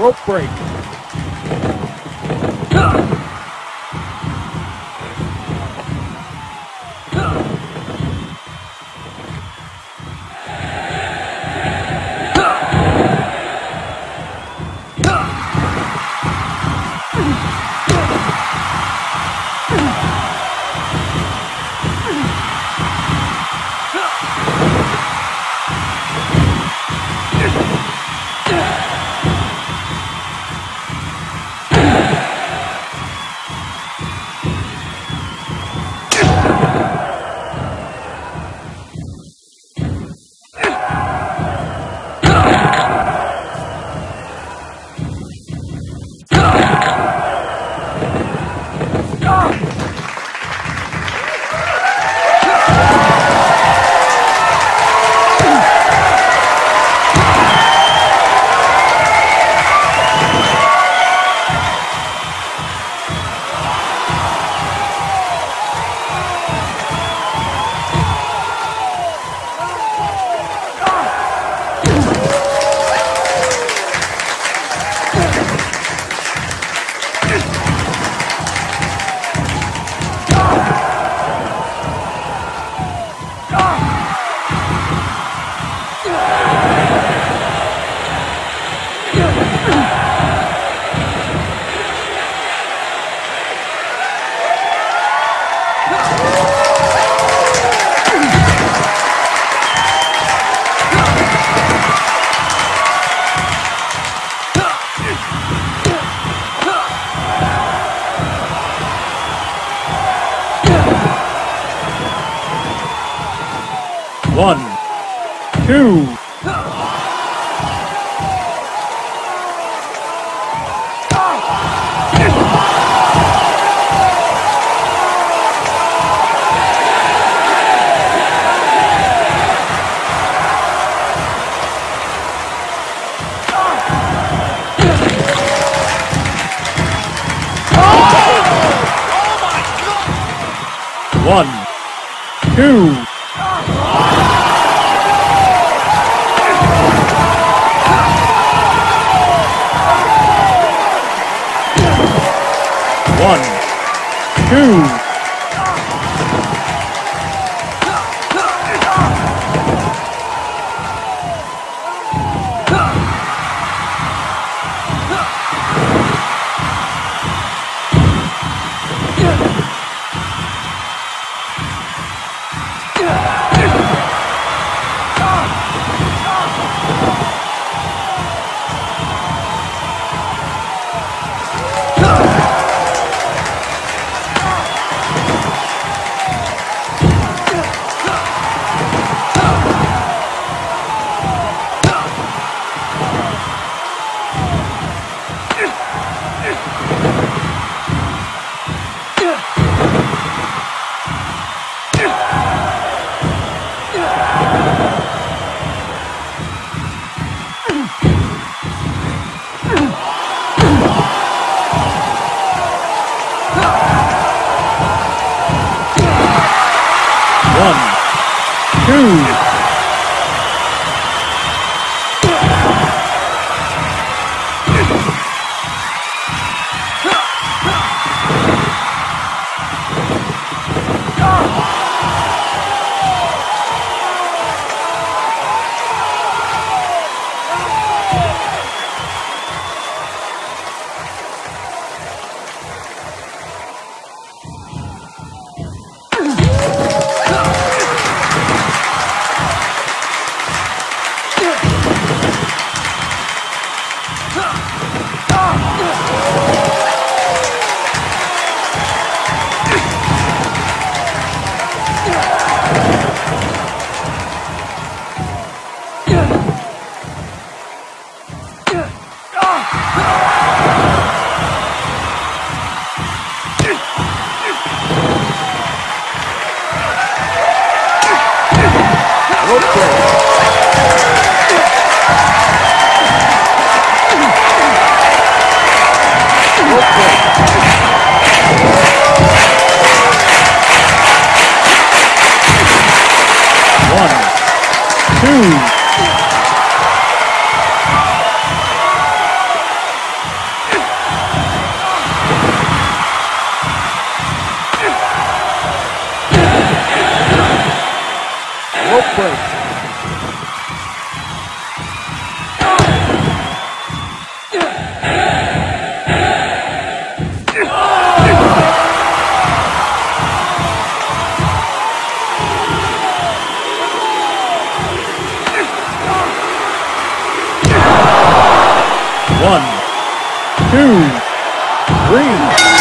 Rope break. One, two, one, two. One, two. Two. Ooh. Rope break. One, two, three.